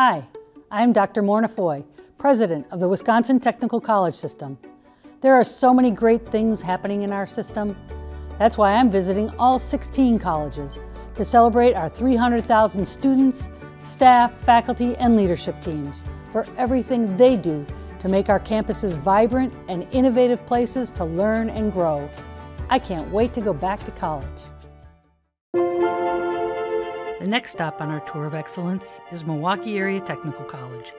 Hi, I'm Dr. Morna Foy, President of the Wisconsin Technical College System. There are so many great things happening in our system. That's why I'm visiting all 16 colleges to celebrate our 300,000 students, staff, faculty, and leadership teams for everything they do to make our campuses vibrant and innovative places to learn and grow. I can't wait to go back to college. The next stop on our tour of excellence is Milwaukee Area Technical College.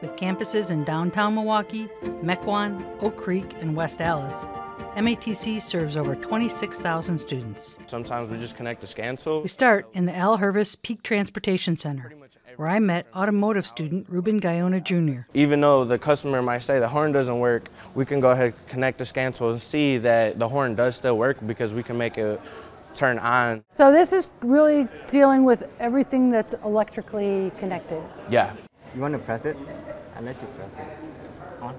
With campuses in downtown Milwaukee, Mequon, Oak Creek, and West Allis, MATC serves over 26,000 students. Sometimes we just connect the scan tool. We start in the Al Hurvis Peak Transportation Center, where I met automotive student Ruben Guyona Jr. Even though the customer might say the horn doesn't work, we can go ahead and connect the scan tool and see that the horn does still work because we can make it turn on. So this is really dealing with everything that's electrically connected. Yeah. You want to press it? I let you press it. It's on.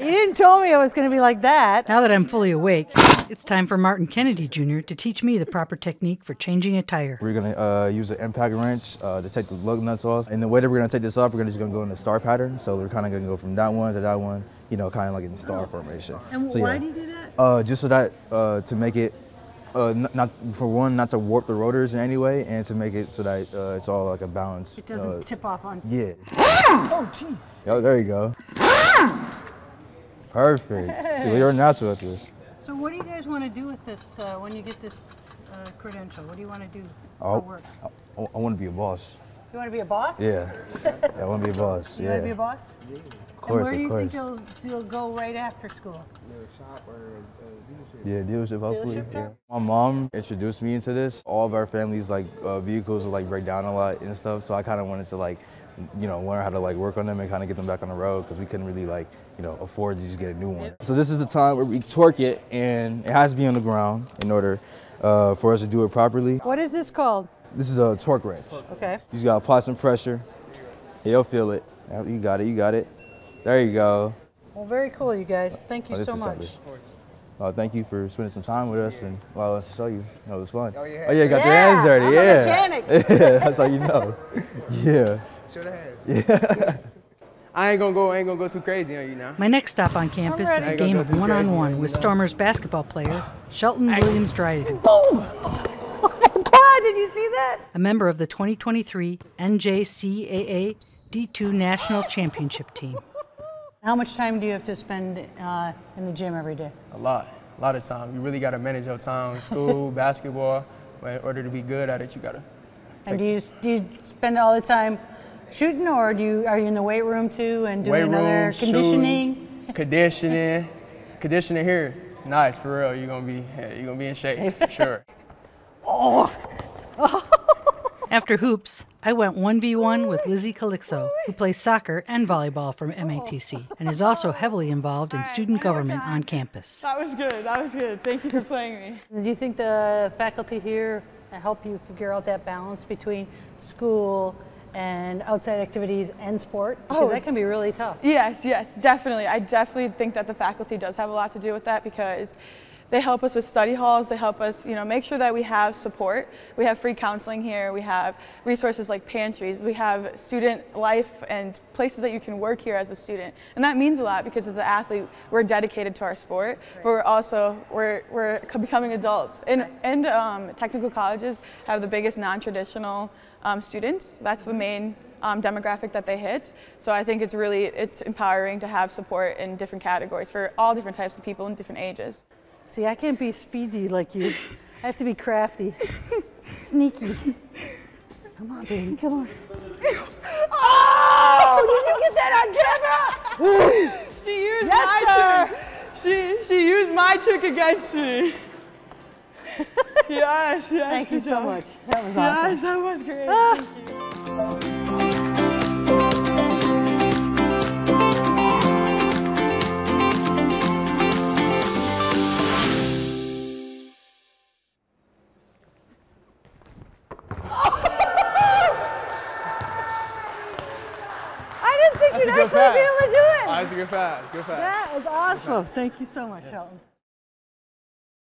You didn't tell me it was going to be like that. Now that I'm fully awake, it's time for Martin Kennedy Jr. to teach me the proper technique for changing a tire. We're gonna uh, use an impact wrench uh, to take the lug nuts off. And the way that we're gonna take this off, we're gonna just gonna go in the star pattern. So we're kind of gonna go from that one to that one, you know, kind of like in star formation. And so, why yeah. do you do that? Uh, just so that uh, to make it, uh, not for one, not to warp the rotors in any way, and to make it so that uh, it's all like a balance. It doesn't uh, tip off on. yeah. Oh, jeez. Oh, there you go. Perfect. See, You're natural at this. So what do you guys want to do with this uh, when you get this uh, credential? What do you want to do Oh, for work? I, I want to be a boss. You want to be a boss? Yeah. yeah I want to be a boss. You yeah. want to be a boss? Of and course, where do you course. think you'll, you'll go right after school? Yeah, dealership, hopefully. Dealership yeah. My mom introduced me into this. All of our family's like uh, vehicles will like break down a lot and stuff, so I kind of wanted to like, you know, learn how to like work on them and kind of get them back on the road because we couldn't really like, you know, afford to just get a new one. So this is the time where we torque it, and it has to be on the ground in order uh, for us to do it properly. What is this called? This is a torque wrench. Okay. You just gotta apply some pressure. He'll feel it. You got it. You got it. There you go. Well, very cool, you guys. Thank you Oh, so much. lovely. Uh, thank you for spending some time with us and allowing us to show you. It was fun. Oh, yeah. you got your hands dirty. I'm a yeah. mechanic. yeah, that's how you know. yeah. Show the hands. Yeah. I ain't gonna go, ain't gonna go too crazy on you now. My next stop on campus is a game of gonna go too crazy, one-on-one with know. Stormers basketball player Shelton Williams Dryden. Boom! Oh my God, did you see that? A member of the 2023 NJCAA D2 National Championship team. How much time do you have to spend uh, in the gym every day? A lot, a lot of time. You really gotta manage your time. School, basketball. But in order to be good at it, you gotta. And do you do you spend all the time shooting, or do you are you in the weight room too and doing weight another room, conditioning? shooting, conditioning, conditioning here. Nice, for real. You're gonna be, you're gonna be in shape for sure. After hoops, I went 1v1 with Lizzie Calixo, who plays soccer and volleyball from MATC and is also heavily involved in student government on campus. That was good. That was good. Thank you for playing me. Do you think the faculty here help you figure out that balance between school and outside activities and sport? Because Oh. that can be really tough. Yes, yes, definitely. I definitely think that the faculty does have a lot to do with that because they help us with study halls. They help us, you know, make sure that we have support. We have free counseling here. We have resources like pantries. We have student life and places that you can work here as a student. And that means a lot because as an athlete, we're dedicated to our sport, but we're also we're we're becoming adults. And and um, technical colleges have the biggest non-traditional um, students. That's the main um, demographic that they hit. So I think it's really it's empowering to have support in different categories for all different types of people in different ages. See, I can't be speedy like you. I have to be crafty, sneaky. Come on, baby, come on. Oh! Did you get that on camera? she used Yes, my sir. trick. She she used my trick against me. yes, yes. Thank you so much. That was awesome. Yes, that was great. Ah. I didn't think That's you'd a good actually be pass. able to do it. Oh, that's a good pass. Good pass. That was awesome. Thank you so much, Shelton.